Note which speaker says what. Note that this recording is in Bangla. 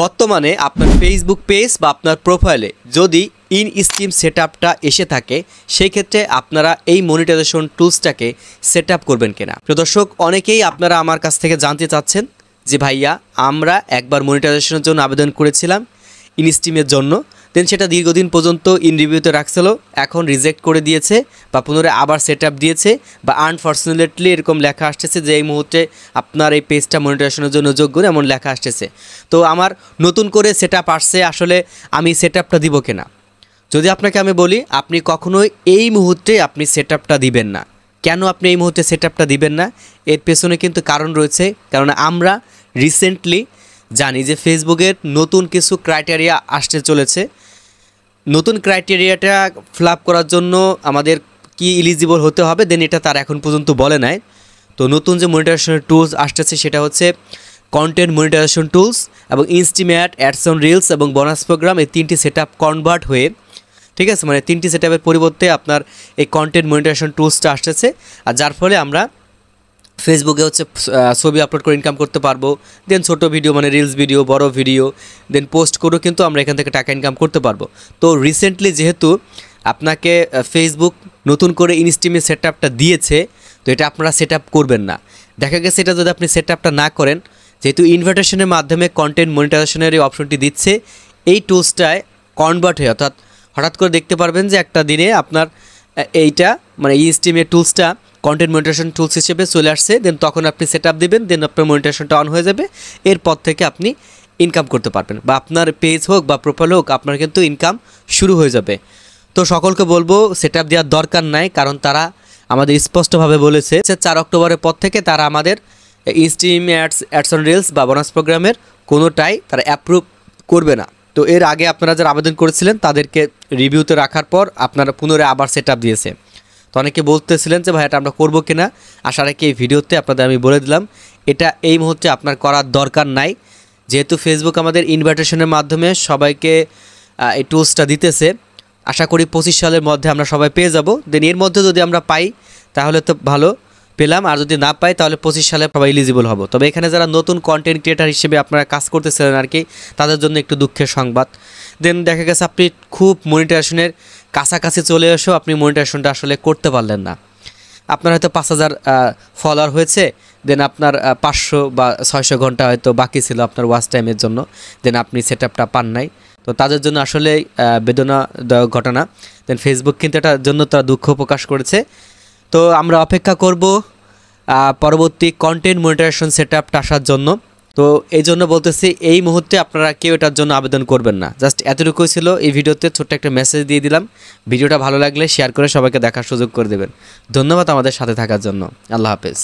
Speaker 1: বর্তমানে আপনার ফেসবুক পেজ বা আপনার প্রোফাইলে যদি ইন স্কিম সেট এসে থাকে সেই ক্ষেত্রে আপনারা এই মনিটাইজেশন টুলসটাকে সেট আপ করবেন কিনা। প্রদর্শক অনেকেই আপনারা আমার কাছ থেকে জানতে চাচ্ছেন যে ভাইয়া, আমরা একবার মনিটাইজেশনের জন্য আবেদন করেছিলাম ইন স্টিমের জন্য। দেন সেটা দীর্ঘদিন পর্যন্ত ইন রিভিউতে রাখছিল, এখন রিজেক্ট করে দিয়েছে বা পুনরায় আবার সেট দিয়েছে বা আনফর্চুনেটলি এরকম লেখা আসতেছে যে এই মুহূর্তে আপনার এই পেজটা মনিটাইজেশনের জন্য যোগ্য এমন লেখা আসতেছে। তো আমার নতুন করে সেট আপ আসছে, আসলে আমি সেট আপটা দিব কিনা? যদি আপনাকে আমি বলি, আপনি কখনোই এই মুহূর্তে আপনি সেট আপটা দিবেন না। কেন আপনি এই মুহূর্তে সেট আপটা দিবেন না? এর পেছনে কিন্তু কারণ রয়েছে কারণ আমরা রিসেন্টলি জানি যে ফেসবুকের নতুন কিছু ক্রাইটেরিয়া আসতে চলেছে। নতুন ক্রাইটেরিয়াটা ফিল করার জন্য আমাদের কি এলিজিবল হতে হবে দেন এটা তার এখন পর্যন্ত বলে নাই। তো নতুন যে মনিটাইজেশনের টুলস আসতেছে সেটা হচ্ছে কন্টেন্ট মনিটাইজেশন টুলস এবং ইনস্টিমেট অ্যাডস অন রিলস এবং বোনাস প্রোগ্রাম এই তিনটি সেট কনভার্ট হয়ে, ঠিক আছে? মানে তিনটি সেট পরিবর্তে আপনার এই কন্টেন্ট মনিটাইজেশন টুলসটা আসতেছে। আর যার ফলে আমরা ফেসবুকে হচ্ছে ছবি আপলোড করে ইনকাম করতে পারব। দেন ছোট ভিডিও মানে রিলস ভিডিও বড় ভিডিও দেন পোস্ট করেও কিন্তু আমরা এখান থেকে টাকা ইনকাম করতে পারব। তো রিসেন্টলি যেহেতু আপনাকে ফেসবুক নতুন করে ইনস্টিমে সেট দিয়েছে, তো এটা আপনারা সেট করবেন না। দেখা গেছে এটা যদি আপনি সেট না করেন, যেহেতু ইনভাইটেশনের মাধ্যমে কন্টেন্ট মনিটাইজেশনের এই অপশনটি দিচ্ছে, এই টুলসটায় কনভার্ট হয়ে, অর্থাৎ হঠাৎ করে দেখতে পারবেন যে একটা দিনে আপনার এইটা মানে এই স্টিমের টুলসটা কন্টেন্ট মনিটেশন টুলস হিসেবে চলে আসছে দেন তখন আপনি সেট আপ দেবেন দেন আপনার মনিটেশনটা অন হয়ে যাবে, এরপর থেকে আপনি ইনকাম করতে পারবেন। বা আপনার পেজ হোক বা প্রোফাইল হোক, আপনার কিন্তু ইনকাম শুরু হয়ে যাবে। তো সকলকে বলব সেট আপ দেওয়ার দরকার নাই, কারণ তারা আমাদের স্পষ্টভাবে বলেছে যে চার অক্টোবরের পর থেকে তারা আমাদের instream ads ads on reels বা বোনাস প্রোগ্রামের কোনোটাই তারা অ্যাপ্রুভ করবে না। তো এর আগে আপনারা যারা আবেদন করেছিলেন, তাদেরকে রিভিউতে রাখার পর আপনারা পুনরায় আবার সেট দিয়েছে। তো অনেকে বলতেছিলেন যে, ভাই, এটা আমরা করব কিনা? আশা রাখি এই ভিডিওতে আপনাদের আমি বলে দিলাম। এটা এই মুহূর্তে আপনার করার দরকার নাই। যেহেতু ফেসবুক আমাদের ইনভাইটেশনের মাধ্যমে সবাইকে এই টুলসটা দিতেছে। আশা করি পঁচিশ সালের মধ্যে আমরা সবাই পেয়ে যাব। দেন এর মধ্যে যদি আমরা পাই, তাহলে তো ভালো। পেলাম, আর যদি না পাই তাহলে পঁচিশ সালে সবাই এলিজিবল হব। তবে এখানে যারা নতুন কন্টেন্ট ক্রিয়েটার হিসেবে আপনারা কাজ করতেছিলেন আর কি, তাদের জন্য একটু দুঃখের সংবাদ। দেন দেখা গেছে আপনি খুব মনিটাইজেশনের কাছাকাছি চলে এসেও আপনি মনিটাইজেশনটা আসলে করতে পারলেন না। আপনার হয়তো পাঁচ হাজার ফলোয়ার হয়েছে দেন আপনার পাঁচশো বা ছয়শো ঘণ্টা হয়তো বাকি ছিল আপনার ওয়াচ টাইমের জন্য দেন আপনি সেট আপটা পান নাই। তো তাদের জন্য আসলে বেদনাদায়ক ঘটনা। দেন ফেসবুক কিন্তু এটার জন্য তারা দুঃখ প্রকাশ করেছে। তো আমরা অপেক্ষা করব পরবর্তী কন্টেন্ট মনিটাইজেশন সেট আপটা আসার জন্য। তো এই জন্য বলতেছি, এই মুহূর্তে আপনারা কেউ এটার জন্য আবেদন করবেন না। জাস্ট এতটুকুই ছিল এই ভিডিওতে, ছোট্ট একটা মেসেজ দিয়ে দিলাম। ভিডিওটা ভালো লাগলে শেয়ার করে সবাইকে দেখার সুযোগ করে দেবেন। ধন্যবাদ আমাদের সাথে থাকার জন্য। আল্লাহ হাফেজ।